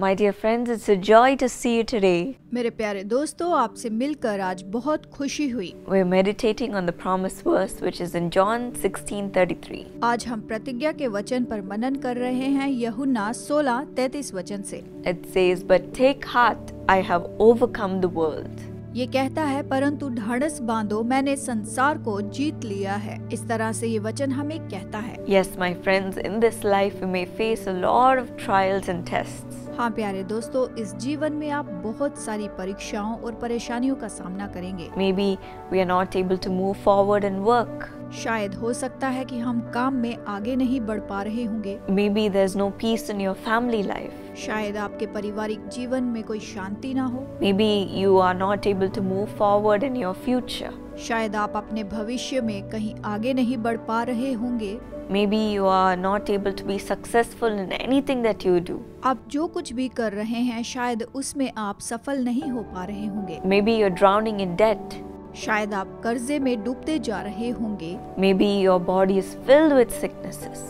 My dear friends it's a joy to see you today मेरे प्यारे दोस्तों आपसे मिलकर आज बहुत खुशी हुई। We are meditating on the promise verse which is in 16:33 आज हम प्रतिज्ञा के वचन पर मनन कर रहे हैं यहूना 16:33 वचन से। It says but take heart I have overcome the world ये कहता है परंतु ढाड़स बांधो मैंने संसार को जीत लिया है। इस तरह से ये वचन हमें कहता है। Yes my friends in this life we may face a lot of trials and tests हाँ प्यारे दोस्तों इस जीवन में आप बहुत सारी परीक्षाओं और परेशानियों का सामना करेंगे। Maybe we are not able to move forward and work शायद हो सकता है कि हम काम में आगे नहीं बढ़ पा रहे होंगे। Maybe there no peace in your family life शायद आपके पारिवारिक जीवन में कोई शांति ना हो। Maybe you are not able to move forward in your future शायद आप अपने भविष्य में कहीं आगे नहीं बढ़ पा रहे होंगे। Maybe you are not able to be successful in anything that आप जो कुछ भी कर रहे हैं शायद उसमें आप सफल नहीं हो पा रहे होंगे। Maybe you're drowning in debt शायद आप कर्जे में डूबते जा रहे होंगे। Maybe your body is filled with sicknesses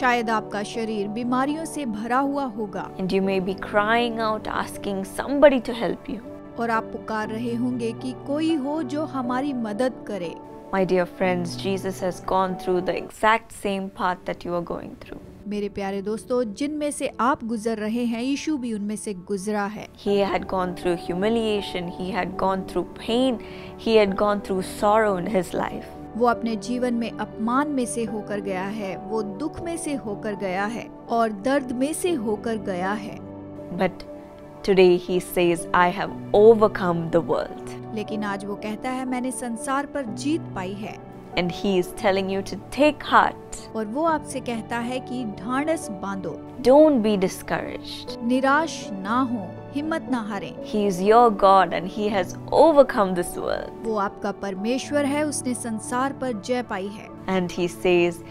शायद आपका शरीर बीमारियों से भरा हुआ होगा। And you may be crying out asking somebody to help you और आप पुकार रहे होंगे कि कोई हो जो हमारी मदद करे। My dear friends Jesus has gone through the exact same path that you are going through मेरे प्यारे दोस्तों जिन में से आप गुजर रहे हैं यीशु भी उनमें से गुजरा है। He had gone through humiliation he had gone through pain he had gone through sorrow in his life वो अपने जीवन में अपमान में से होकर गया है वो दुख में से होकर गया है और दर्द में से होकर गया है। But today he says, I have overcome the world. लेकिन आज वो कहता है मैंने संसार पर जीत पाई है And he is telling you to take heart. और वो आपसे कहता है कि ढांढस बांधो Don't be discouraged. निराश ना हो हिम्मत ना हारें He is your God and he has overcome this world. वो आपका परमेश्वर है उसने संसार पर जय पाई है And he says,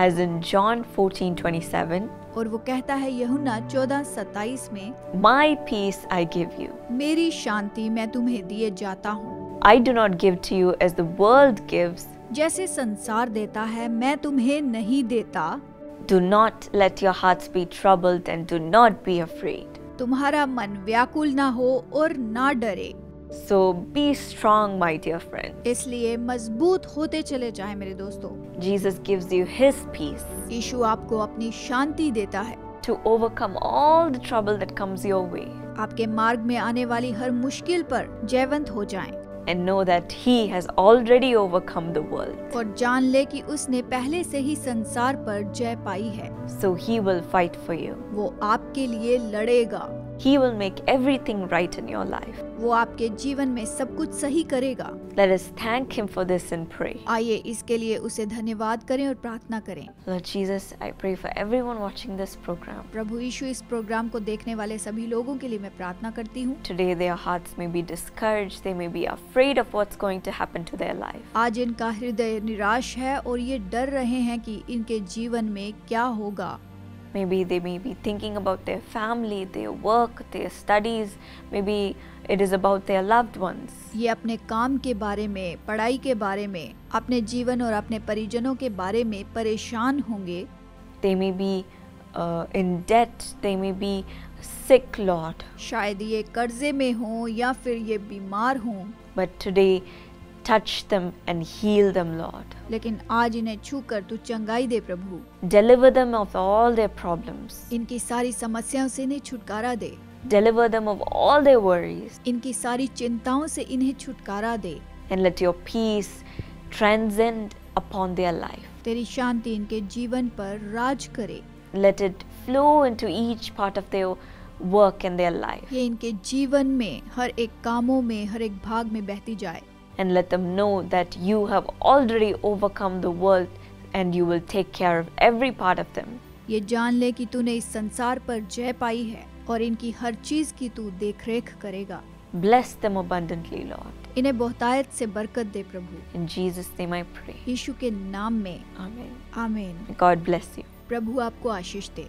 as in John 14:27, और वो कहता है यहुना चौदह सत्ताईस में My peace I give you. मेरी शांति मैं तुम्हें दिए जाता हूँ I do not give to you as the world gives. जैसे संसार देता है मैं तुम्हें नहीं देता Do not let your hearts be troubled and do not be afraid. तुम्हारा मन व्याकुल ना हो और ना डरे So be strong, my dear friend. इसलिए मज़बूत होते चले जाए मेरे दोस्तों Jesus gives you his peace यीशु आपको अपनी शांति देता है to overcome all the trouble that comes your way. आपके मार्ग में आने वाली हर मुश्किल पर जयवंत हो जाएँ And know that he has already overcome the world. और जान ले कि उसने पहले से ही संसार पर जय पाई है So he will fight for you. वो आपके लिए लड़ेगा He will make everything right in your life. वो आपके जीवन में सब कुछ सही करेगा Let us thank him for this and pray. आइए इसके लिए उसे धन्यवाद करें और प्रार्थना करें Lord Jesus, I pray for everyone watching this program. प्रभु यीशु इस प्रोग्राम को देखने वाले सभी लोगों के लिए मैं प्रार्थना करती हूँ Today, their hearts may be discouraged, they may be afraid of what's going to happen to their life. आज इनका हृदय निराश है और ये डर रहे हैं कि इनके जीवन में क्या होगा Maybe they may be thinking about their family, their work, their studies. Maybe it is about their loved ones. ये अपने काम के बारे में पढ़ाई के बारे में अपने जीवन और अपने परिजनों के बारे में परेशान होंगे They may be uh, in debt, they may be sick, Lord. शायद ये कर्जे में हों या फिर ये बीमार हों But today, touch them and heal them, Lord. लेकिन आज इन्हें छू कर तू चंगाई दे प्रभु Deliver them of all their problems, इनकी सारी समस्याओं से इन्हें छुटकारा दे deliver them of all their worries, इनकी सारी चिंताओं से इन्हें छुटकारा दे and let your peace transcend upon their life. तेरी शांति इनके जीवन पर राज करे Let it flow into each part of their work and their life. ये इनके जीवन में हर एक कामों में हर एक भाग में बहती जाए And let them know that you have already overcome the world and you will take care of every part of them. ये जान ले कि तूने इस संसार पर जय पाई है और इनकी हर चीज़ की तू देखरेख करेगा Bless them abundantly, Lord. इन्हें बहुतायत से बरकत दे प्रभु In Jesus' name I pray. यीशु के नाम में Amen. आमीन God bless you. प्रभु आपको आशीष दे